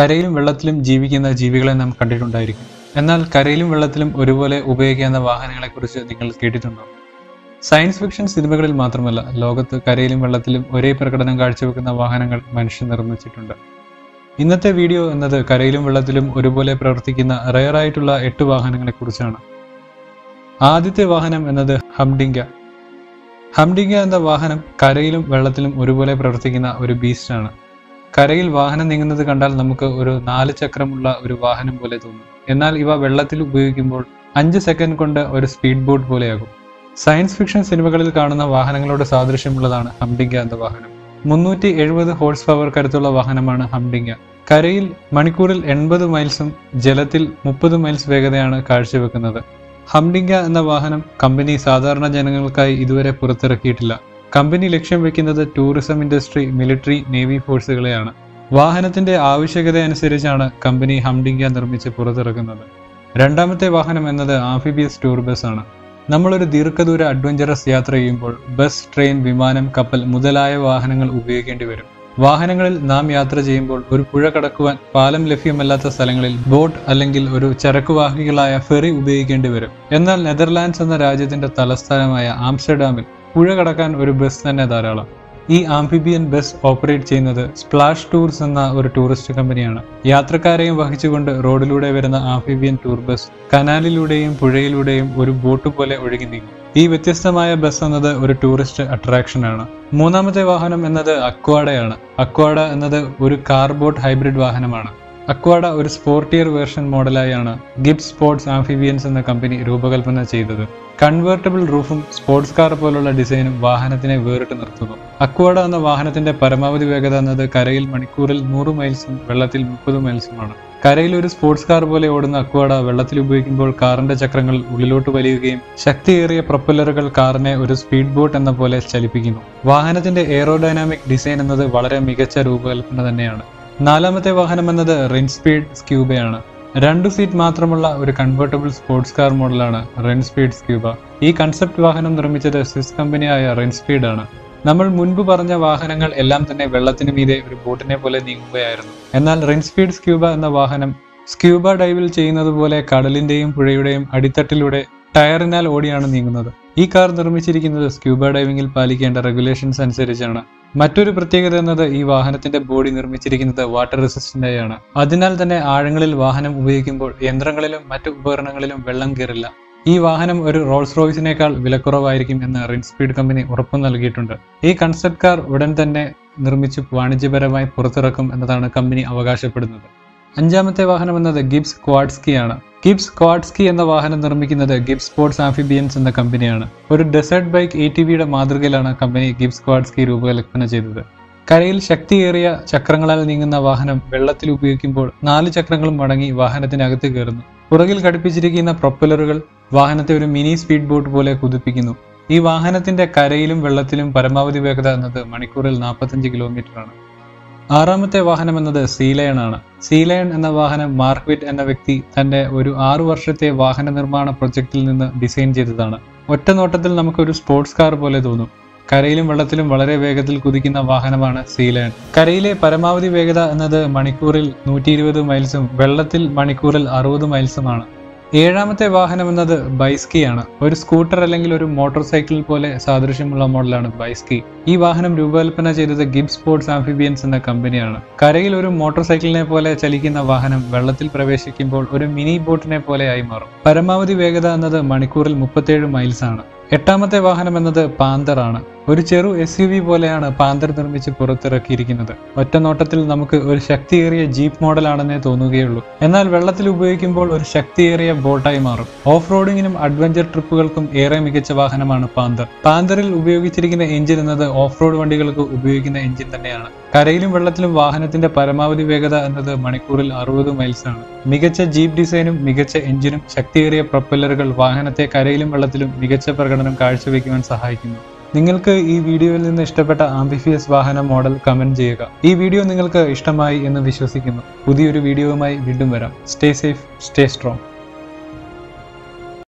കരയിലും വെള്ളത്തിലും ജീവിക്കുന്ന ജീവികളെ നാം കണ്ടിട്ടുണ്ടായിരിക്കും. എന്നാൽ കരയിലും വെള്ളത്തിലും ഒരുപോലെ ഉപയോഗിക്കാവുന്ന വാഹനങ്ങളെക്കുറിച്ച് നിങ്ങൾ കേട്ടിട്ടുണ്ടോ? സയൻസ് ഫിക്ഷൻ സിനിമകളിൽ മാത്രമല്ല ലോകത്ത് കരയിലും വെള്ളത്തിലും ഒരേ പ്രകടനം കാഴ്ചവെക്കുന്ന വാഹനങ്ങൾ മനുഷ്യൻ നിർമ്മിച്ചിട്ടുണ്ട്. ഇന്നത്തെ വീഡിയോ എന്നത് കരയിലും വെള്ളത്തിലും ഒരുപോലെ പ്രവർത്തിക്കുന്ന റയറായിട്ടുള്ള എട്ട് വാഹനങ്ങളെക്കുറിച്ചാണ്. ആദ്യത്തെ വാഹനം എന്നത് ഹംഡിംഗ. ഹംഡിംഗ എന്ന വാഹനം കരയിലും വെള്ളത്തിലും ഒരുപോലെ പ്രവർത്തിക്കുന്ന ഒരു ബീസ്റ്റാണ് കരയിൽ വാഹനം നീങ്ങുന്നത് കണ്ടാൽ നമുക്ക് ഒരു നാല് ചക്രമുള്ള ഒരു വാഹനം പോലെ തോന്നും. എന്നാൽ ഇവ വെള്ളത്തിൽ ഉപയോഗിക്കുമ്പോൾ അഞ്ച് സെക്കൻഡ് കൊണ്ട് ഒരു സ്പീഡ് ബോട്ട് പോലെയാകും. സയൻസ് ഫിക്ഷൻ സിനിമകളിൽ കാണുന്ന വാഹനങ്ങളോട് സാദൃശ്യമുള്ളതാണ് ഹംഡിംഗ എന്ന വാഹനം. മുന്നൂറ്റി എഴുപത് ഹോഴ്സ് പവർ കരുത്തുള്ള വാഹനമാണ് ഹംഡിംഗ കരയിൽ മണിക്കൂറിൽ എൺപത് മൈൽസും ജലത്തിൽ മുപ്പത് മൈൽസ് വേഗതയാണ് കാഴ്ചവെക്കുന്നത്. ഹംഡിംഗ എന്ന വാഹനം കമ്പനി സാധാരണ ജനങ്ങൾക്കായി ഇതുവരെ പുറത്തിറക്കിയിട്ടില്ല. കമ്പനി ലക്ഷ്യം വെക്കുന്നത് ടൂറിസം ഇൻഡസ്ട്രി മിലിറ്ററി നേവി ഫോഴ്സുകളെയാണ് വാഹനത്തിന്റെ ആവശ്യകത അനുസരിച്ചാണ് കമ്പനി ഹംഡിങ്ക നിർമ്മിച്ച് പുറത്തിറക്കുന്നത്. രണ്ടാമത്തെ വാഹനം എന്നത് ആംഫിബിയസ് ടൂർ ബസ് ആണ്. നമ്മളൊരു ദീർഘദൂര അഡ്വഞ്ചറസ് യാത്ര ചെയ്യുമ്പോൾ ബസ് ട്രെയിൻ വിമാനം കപ്പൽ മുതലായ വാഹനങ്ങൾ ഉപയോഗിക്കേണ്ടി വരും. വാഹനങ്ങളിൽ നാം യാത്ര ചെയ്യുമ്പോൾ ഒരു പുഴ കടക്കുവാൻ പാലം ലഭ്യമല്ലാത്ത സ്ഥലങ്ങളിൽ ബോട്ട് അല്ലെങ്കിൽ ഒരു ചരക്കുവാഹികളായ ഫെറി ഉപയോഗിക്കേണ്ടി വരും. എന്നാൽ നെതർലാൻഡ്സ് എന്ന രാജ്യത്തിന്റെ തലസ്ഥാനമായ ആംസ്റ്റർഡാമിൽ പുഴ കടക്കാൻ ഒരു ബസ് തന്നെ ധാരാളം. ഈ ആംഫിബിയൻ ബസ് ഓപ്പറേറ്റ് ചെയ്യുന്നത് സ്പ്ലാഷ് ടൂർസ് എന്ന ഒരു ടൂറിസ്റ്റ് കമ്പനിയാണ് യാത്രക്കാരെയും വഹിച്ചുകൊണ്ട് റോഡിലൂടെ വരുന്ന ആംഫിബിയൻ ടൂർ ബസ് കനാലിലൂടെയും പുഴയിലൂടെയും ഒരു ബോട്ട് പോലെ ഒഴുകി നീങ്ങും. ഈ വ്യത്യസ്തമായ ബസ് എന്നത് ഒരു ടൂറിസ്റ്റ് അട്രാക്ഷൻ ആണ്. മൂന്നാമത്തെ വാഹനം എന്നത് അക്വാഡയാണ്. അക്വാഡ എന്നത് ഒരു കാർബോട്ട് ഹൈബ്രിഡ് വാഹനമാണ്. അക്വാഡ ഒരു സ്പോർട്ടിയർ വേർഷൻ മോഡലായാണ് ഗിബ് സ്പോർട്സ് ആംഫിബിയൻസ് എന്ന കമ്പനി രൂപകൽപ്പന ചെയ്തത്. കൺവേർട്ടബിൾ റൂഫും സ്പോർട്സ് കാർ പോലുള്ള ഡിസൈനും വാഹനത്തിനെ വേറിട്ട് നിർത്തുന്നു. അക്വാഡ എന്ന വാഹനത്തിന്റെ പരമാവധി വേഗത എന്നത് കരയിൽ മണിക്കൂറിൽ നൂറ് മൈൽസും വെള്ളത്തിൽ മുപ്പത് മൈൽസുമാണ്. കരയിൽ ഒരു സ്പോർട്സ് കാർ പോലെ ഓടുന്ന അക്വാഡ വെള്ളത്തിൽ ഉപയോഗിക്കുമ്പോൾ കാറിന്റെ ചക്രങ്ങൾ ഉള്ളിലോട്ട് വലിയുകയും ശക്തിയേറിയ പ്രൊപ്പല്ലറുകൾ കാറിനെ ഒരു സ്പീഡ് ബോട്ട് എന്ന പോലെ ചലിപ്പിക്കുന്നു. വാഹനത്തിന്റെ എയറോഡൈനാമിക് ഡിസൈൻ എന്നത് വളരെ മികച്ച രൂപകൽപ്പന തന്നെയാണ്. നാലാമത്തെ വാഹനം എന്നത് റെൻസ്പീഡ് സ്ക്യൂബയാണ് രണ്ടു സീറ്റ് മാത്രമുള്ള ഒരു കൺവേർട്ടബിൾ സ്പോർട്സ് കാർ മോഡലാണ് റെൻസ്പീഡ് സ്ക്യൂബ ഈ കൺസെപ്റ്റ് വാഹനം നിർമ്മിച്ചത് സ്വിസ് കമ്പനിയായ റെൻസ്പീഡ് ആണ്. നമ്മൾ മുൻപ് പറഞ്ഞ വാഹനങ്ങൾ എല്ലാം തന്നെ വെള്ളത്തിന് മീതെ ഒരു ബോട്ടിനെ പോലെ നീങ്ങുകയായിരുന്നു. എന്നാൽ റെൻസ്പീഡ് സ്ക്യൂബ എന്ന വാഹനം സ്ക്യൂബ ഡൈവിൽ ചെയ്യുന്നത് പോലെ കടലിന്റെയും പുഴയുടെയും അടിത്തട്ടിലൂടെ ടയറിനാൽ ഓടിയാണ് നീങ്ങുന്നത്. ഈ കാർ നിർമ്മിച്ചിരിക്കുന്നത് സ്ക്യൂബ ഡൈവിംഗിൽ പാലിക്കേണ്ട റെഗുലേഷൻസ് അനുസരിച്ചാണ്. മറ്റൊരു പ്രത്യേകത എന്നത് ഈ വാഹനത്തിന്റെ ബോഡി നിർമ്മിച്ചിരിക്കുന്നത് വാട്ടർ റെസിസ്റ്റന്റ് ആണ് അതിനാൽ തന്നെ ആഴങ്ങളിൽ വാഹനം ഉപയോഗിക്കുമ്പോൾ യന്ത്രങ്ങളിലും മറ്റു ഉപകരണങ്ങളിലും വെള്ളം കയറില്ല. ഈ വാഹനം ഒരു റോൾസ് റോയ്സിനേക്കാൾ വിലക്കുറവായിരിക്കും എന്ന് റിൻസ്പീഡ് കമ്പനി ഉറപ്പു നൽകിയിട്ടുണ്ട്. ഈ കൺസെപ്റ്റ് കാർ ഉടൻ തന്നെ നിർമ്മിച്ച് വാണിജ്യപരമായി പുറത്തിറക്കും എന്നതാണ് കമ്പനി അവകാശപ്പെടുന്നത്. അഞ്ചാമത്തെ വാഹനം എന്നത് ഗിബ്സ് ക്വാഡ്സ്കി ആണ്. ഗിബ്സ് ക്വാഡ്സ്കി എന്ന വാഹനം നിർമ്മിക്കുന്നത് ഗിബ്സ് സ്പോർട്സ് ആംഫിബിയൻസ് എന്ന കമ്പനിയാണ്. ഒരു ഡെസേർട്ട് ബൈക്ക് എ ടി വിയുടെ മാതൃകയിലാണ് കമ്പനി ഗിബ്സ് ക്വാഡ്സ്കി രൂപകൽപ്പന ചെയ്തത്. കരയിൽ ശക്തിയേറിയ ചക്രങ്ങളാൽ നീങ്ങുന്ന വാഹനം വെള്ളത്തിൽ ഉപയോഗിക്കുമ്പോൾ നാല് ചക്രങ്ങളും മടങ്ങി വാഹനത്തിനകത്ത് കയറുന്നു. പുറകിൽ ഘടിപ്പിച്ചിരിക്കുന്ന പ്രൊപ്പലറുകൾ വാഹനത്തെ ഒരു മിനി സ്പീഡ് ബോട്ട് പോലെ കുതിപ്പിക്കുന്നു. ഈ വാഹനത്തിന്റെ കരയിലും വെള്ളത്തിലും പരമാവധി വേഗത എന്നത് മണിക്കൂറിൽ നാൽപ്പത്തഞ്ച് കിലോമീറ്റർ ആണ് ആറാമത്തെ വാഹനം എന്നത് സീലയൺ ആണ് സീലയൺ എന്ന വാഹനം മാർക്വിറ്റ് എന്ന വ്യക്തി തന്റെ ഒരു ആറു വർഷത്തെ വാഹന നിർമ്മാണ പ്രൊജക്റ്റിൽ നിന്ന് ഡിസൈൻ ചെയ്തതാണ്. ഒറ്റ നോട്ടത്തിൽ നമുക്കൊരു സ്പോർട്സ് കാർ പോലെ തോന്നും. കരയിലും വെള്ളത്തിലും വളരെ വേഗത്തിൽ കുതിക്കുന്ന വാഹനമാണ് സീലയൺ കരയിലെ പരമാവധി വേഗത എന്നത് മണിക്കൂറിൽ നൂറ്റി മൈൽസും വെള്ളത്തിൽ മണിക്കൂറിൽ അറുപത് മൈൽസുമാണ്. ഏഴാമത്തെ വാഹനം എന്നത് ബൈസ്കി ആണ്. ഒരു സ്കൂട്ടർ അല്ലെങ്കിൽ ഒരു മോട്ടോർ സൈക്കിൾ പോലെ സാദൃശ്യമുള്ള മോഡലാണ് ബൈസ്കി. ഈ വാഹനം രൂപകൽപ്പന ചെയ്തത് ഗിബ് സ്പോർട്സ് ആംഫിബിയൻസ് എന്ന കമ്പനിയാണ്. കരയിൽ ഒരു മോട്ടോർ സൈക്കിളിനെ പോലെ ചലിക്കുന്ന വാഹനം വെള്ളത്തിൽ പ്രവേശിക്കുമ്പോൾ ഒരു മിനി ബോട്ടിനെ പോലെയായി മാറും. പരമാവധി വേഗത എന്നത് മണിക്കൂറിൽ മുപ്പത്തേഴ് മൈൽസ് ആണ്. എട്ടാമത്തെ വാഹനം എന്നത് പാന്തർ ആണ് ഒരു ചെറു എസ് യു വി പോലെയാണ് പാന്തർ നിർമ്മിച്ച് പുറത്തിറക്കിയിരിക്കുന്നത്. ഒറ്റ നോട്ടത്തിൽ നമുക്ക് ഒരു ശക്തിയേറിയ ജീപ്പ് മോഡലാണെന്നേ തോന്നുകയുള്ളൂ. എന്നാൽ വെള്ളത്തിൽ ഉപയോഗിക്കുമ്പോൾ ഒരു ശക്തിയേറിയ ബോട്ടായി മാറും. ഓഫ് റോഡിങ്ങിനും അഡ്വഞ്ചർ ട്രിപ്പുകൾക്കും ഏറെ മികച്ച വാഹനമാണ് പാന്തർ. പാന്തറിൽ ഉപയോഗിച്ചിരിക്കുന്ന എഞ്ചിൻ എന്നത് ഓഫ് റോഡ് വണ്ടികൾക്ക് ഉപയോഗിക്കുന്ന എഞ്ചിൻ തന്നെയാണ്. കരയിലും വെള്ളത്തിലും വാഹനത്തിന്റെ പരമാവധി വേഗത എന്നത് മണിക്കൂറിൽ അറുപത് മൈൽസ് ആണ് മികച്ച ജീപ്പ് ഡിസൈനും മികച്ച എഞ്ചിനും ശക്തിയേറിയ പ്രൊപ്പല്ലറുകൾ വാഹനത്തെ കരയിലും വെള്ളത്തിലും മികച്ച പ്രകടനം കാഴ്ചവെക്കുവാൻ സഹായിക്കുന്നു. നിങ്ങൾക്ക് ഈ വീഡിയോയിൽ നിന്ന് ഇഷ്ടപ്പെട്ട ആംബിഫിയസ് വാഹന മോഡൽ കമന്റ് ചെയ്യുക. ഈ വീഡിയോ നിങ്ങൾക്ക് ഇഷ്ടമായി എന്ന് വിശ്വസിക്കുന്നു. പുതിയൊരു വീഡിയോയുമായി വീണ്ടും വരാം. Stay safe stay strong.